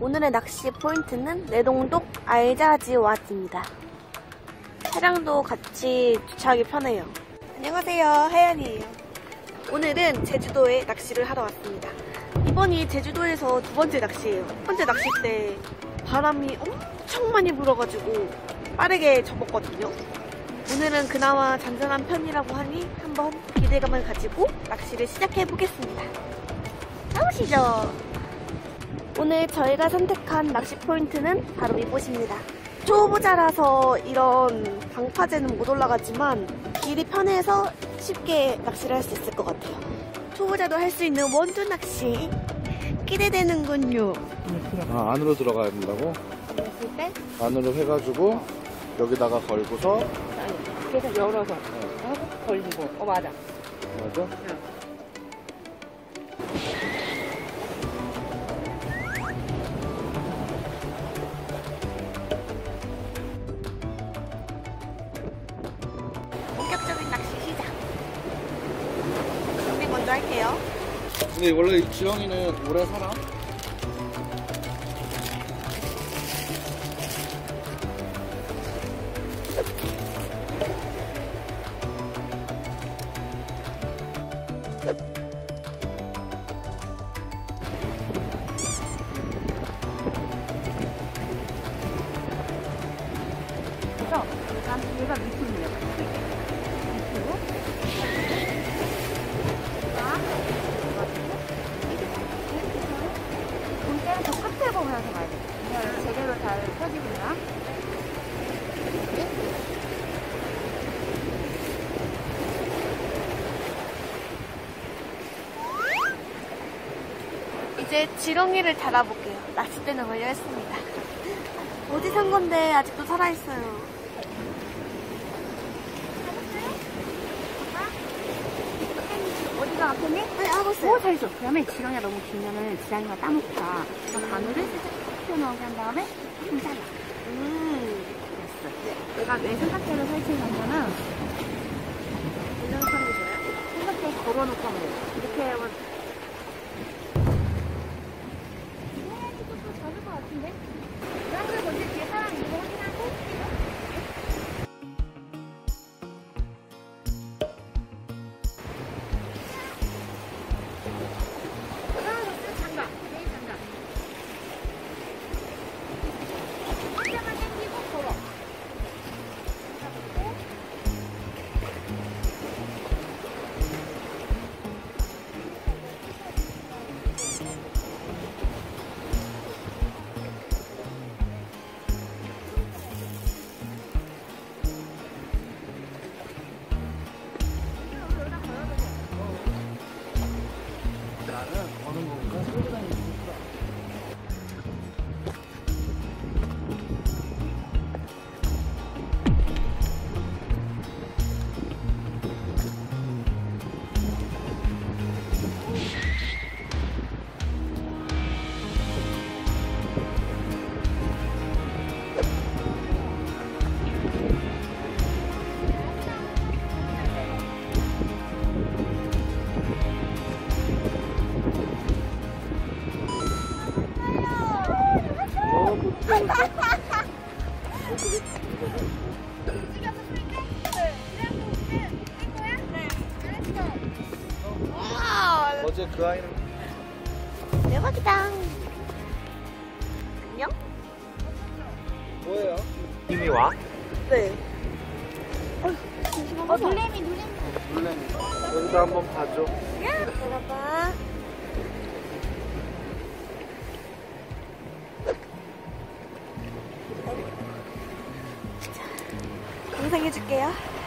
오늘의 낚시 포인트는 내동독 알자지와입니다. 차량도 같이 주차하기 편해요. 안녕하세요, 하연이에요. 오늘은 제주도에 낚시를 하러 왔습니다. 이번이 제주도에서 두 번째 낚시예요. 첫 번째 낚시 때 바람이 엄청 많이 불어가지고 빠르게 접었거든요. 오늘은 그나마 잔잔한 편이라고 하니 한번 기대감을 가지고 낚시를 시작해 보겠습니다. 나오시죠. 오늘 저희가 선택한 낚시 포인트는 바로 이곳입니다. 초보자라서 이런 방파제는 못 올라가지만 길이 편해서 쉽게 낚시를 할 수 있을 것 같아요. 초보자도 할 수 있는 원두 낚시 기대되는군요. 아, 안으로 들어가야 된다고? 그랬을 때 안으로 해가지고 여기다가 걸고서 아니, 계속 열어서 하고 걸리고. 어, 맞아. 맞아? 본 근데 원래 이 지렁이는 오래 살아? 이제 지렁이를 달아볼게요. 낚싯대는 완료했습니다. 어디 산 건데 아직도 살아있어요. 어디가 아프니? 네, 하고 있어요. 오, 잘했어. 그 다음에 지렁이가 너무 길면은 지렁이가 따먹다. 그래서 바늘을 살짝 튀어나오게 한 다음에 좀 잘라. 음, 됐어. 내가 왜 삼각대를 설치했냐면은 이런 사람이 좋아요? 삼각대 걸어놓고 하면 돼. 이렇게 하면 같은데? 사람들 먼저 뒤에 사람 있 어제 그 아이는 대박이다. 안녕? 뭐예요? 이미 와? 네. 어, 잠시만. 어, 놀래미, 놀래미. 물론 여기다 한번 봐줘. 들어봐. 자, 영상해줄게요.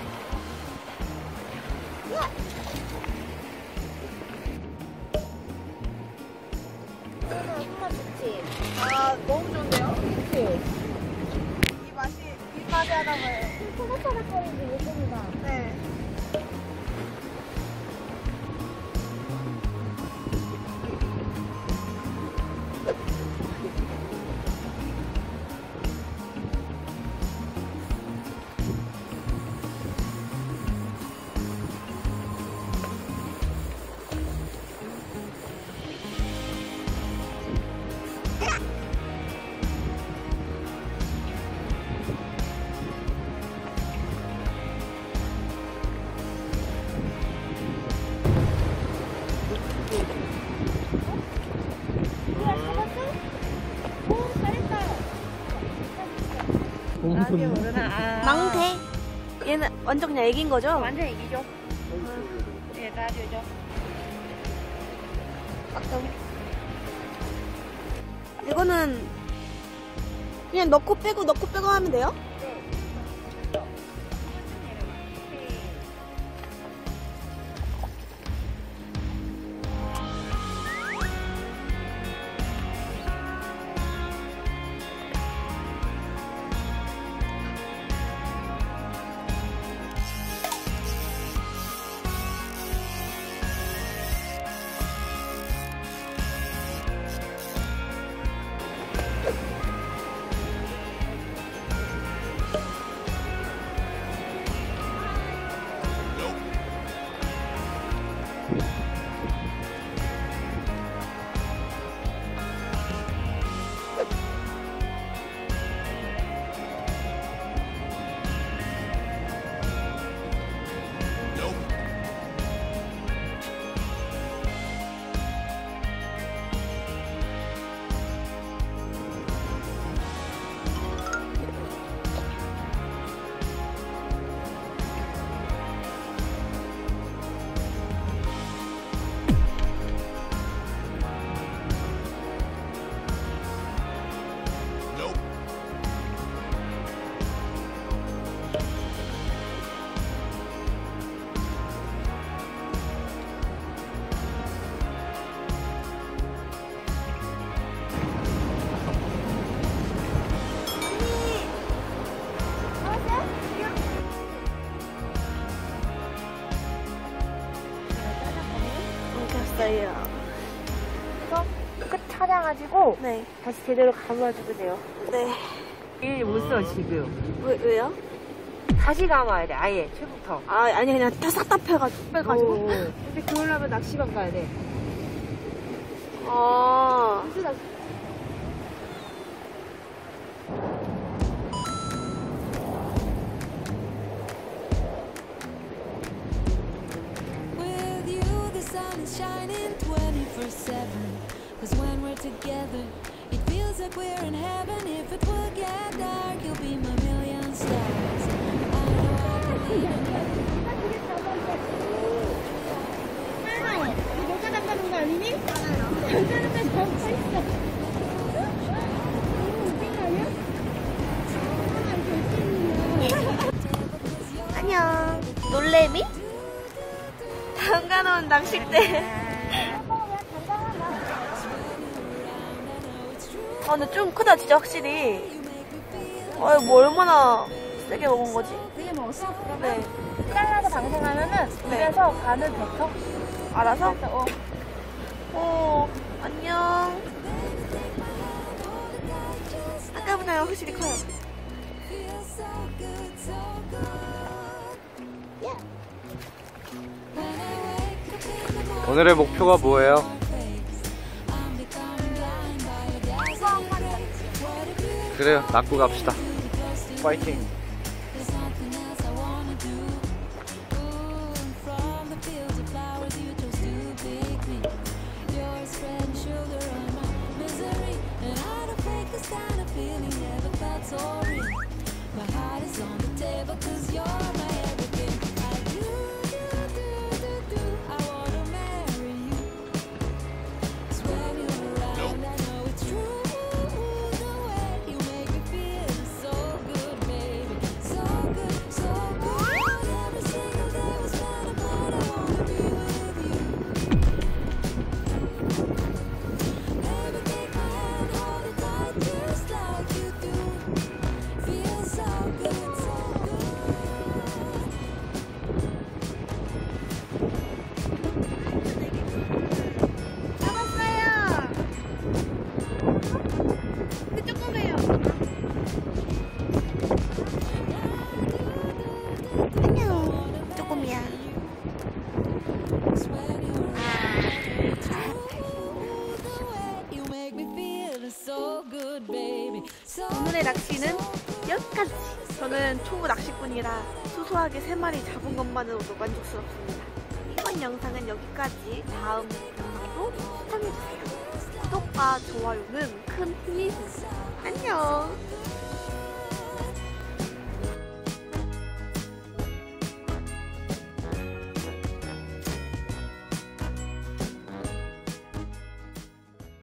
나중에 모르나. 아. 망태. 얘는 완전 그냥 애기인 거죠? 완전 애기죠. 예, 라디오죠. 가끔. 이거는 그냥 넣고 빼고 넣고 빼고 하면 돼요? 찾아가지고 네. 다시 제대로 감아주면 돼요. 네. 일못 써, 지금. 왜, 왜요? 다시 감아야 돼, 아예, 최부터. 아, 아니, 그냥 다싹다 빼가지고. 근데 그러려면 낚시방 가야 돼. 아. Together, it feels like we're in heaven. If it will get dark, you'll be my million stars. 안녕. 놀래미? 담가놓은 낚싯대. 아, 근데 좀 크다, 진짜 확실히. 아, 뭐 얼마나 세게 먹은 거지? 되게 먹었어? 네. 잘라서 방생하면은 네. 입에서 간을 뱉어. 알아서? 그래서 어, 어, 안녕. 아까보다 확실히 커요. 오늘의 목표가 뭐예요? 그래요. 낚고 갑시다. 파이팅. 낚시꾼이라 소소하게 세 마리 잡은 것만으로도 만족스럽습니다. 이번 영상은 여기까지. 다음 영상도 시청해주세요. 구독과 좋아요는 큰 힘이 됩니다. 안녕.